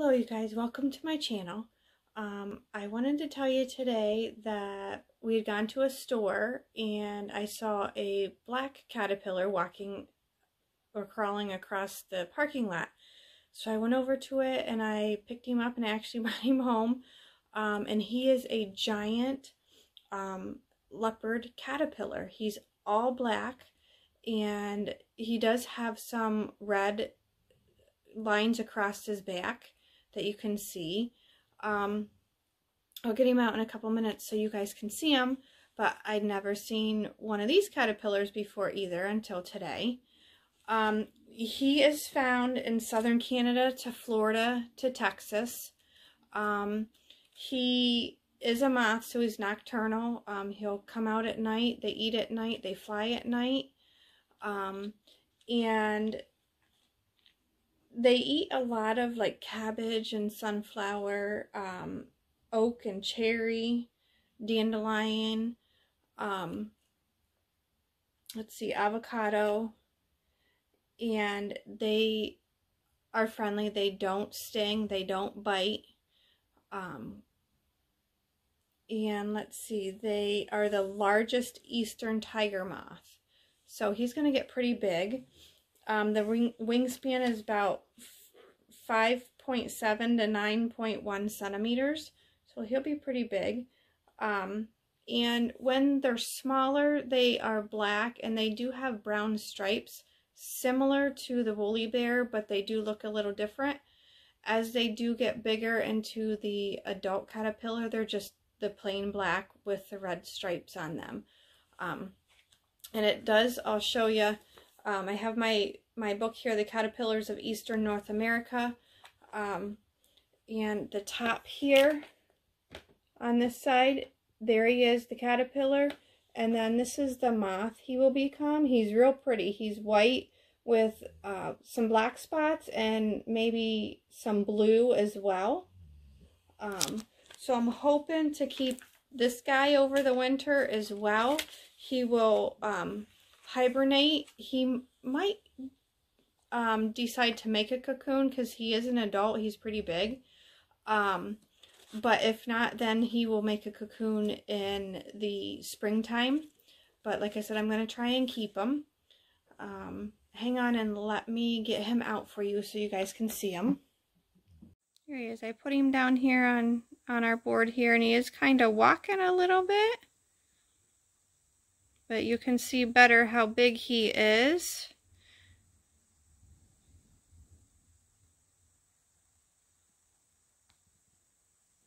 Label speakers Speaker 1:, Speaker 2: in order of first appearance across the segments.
Speaker 1: Hello you guys, welcome to my channel. Um, I wanted to tell you today that we had gone to a store and I saw a black caterpillar walking or crawling across the parking lot. So I went over to it and I picked him up and I actually brought him home. Um, and he is a giant um, leopard caterpillar. He's all black and he does have some red lines across his back that you can see. Um, I'll get him out in a couple minutes so you guys can see him, but I'd never seen one of these caterpillars before either until today. Um, he is found in southern Canada to Florida to Texas. Um, he is a moth, so he's nocturnal. Um, he'll come out at night. They eat at night. They fly at night. Um, and they eat a lot of like cabbage and sunflower, um, oak and cherry, dandelion, um, let's see, avocado, and they are friendly. They don't sting, they don't bite. Um, and let's see, they are the largest eastern tiger moth. So he's going to get pretty big. Um, the ring, wingspan is about 5.7 to 9.1 centimeters. So he'll be pretty big. Um, and when they're smaller, they are black and they do have brown stripes similar to the woolly bear, but they do look a little different. As they do get bigger into the adult caterpillar, they're just the plain black with the red stripes on them. Um, and it does, I'll show you, um, I have my, my book here, The Caterpillars of Eastern North America. Um, and the top here on this side, there he is, the caterpillar. And then this is the moth he will become. He's real pretty. He's white with uh, some black spots and maybe some blue as well. Um, so I'm hoping to keep this guy over the winter as well. He will um, hibernate. He might um, decide to make a cocoon because he is an adult. He's pretty big. Um, but if not, then he will make a cocoon in the springtime. But like I said, I'm going to try and keep him. Um, hang on and let me get him out for you so you guys can see him. Here he is. I put him down here on, on our board here and he is kind of walking a little bit but you can see better how big he is.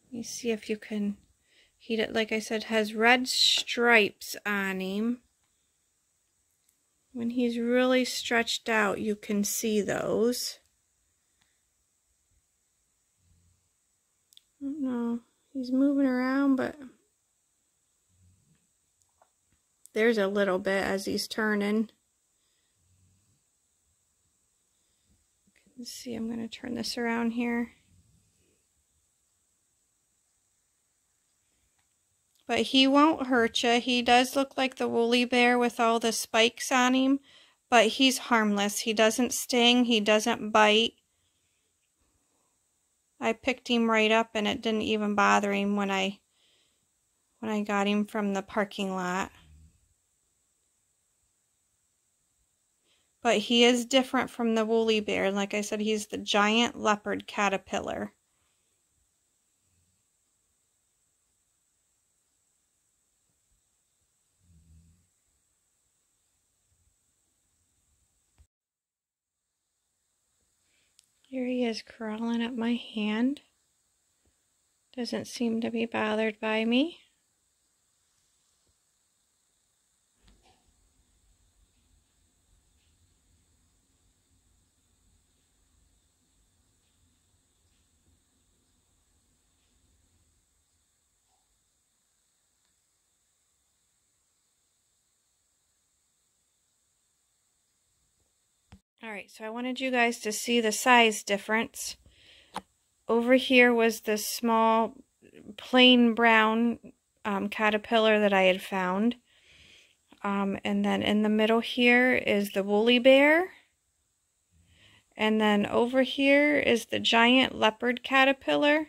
Speaker 1: Let me see if you can it. Like I said, has red stripes on him. When he's really stretched out, you can see those. Know. He's moving around, but there's a little bit as he's turning. Let's see, I'm going to turn this around here. But he won't hurt you. He does look like the woolly bear with all the spikes on him. But he's harmless. He doesn't sting. He doesn't bite. I picked him right up and it didn't even bother him when I when I got him from the parking lot. But he is different from the woolly bear. Like I said, he's the giant leopard caterpillar. Here he is crawling up my hand. Doesn't seem to be bothered by me. Alright, so I wanted you guys to see the size difference. Over here was the small plain brown um, caterpillar that I had found. Um, and then in the middle here is the woolly bear. And then over here is the giant leopard caterpillar.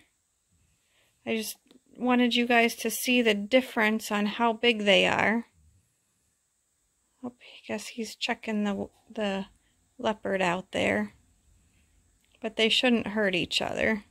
Speaker 1: I just wanted you guys to see the difference on how big they are. Oh, I guess he's checking the, the leopard out there. But they shouldn't hurt each other.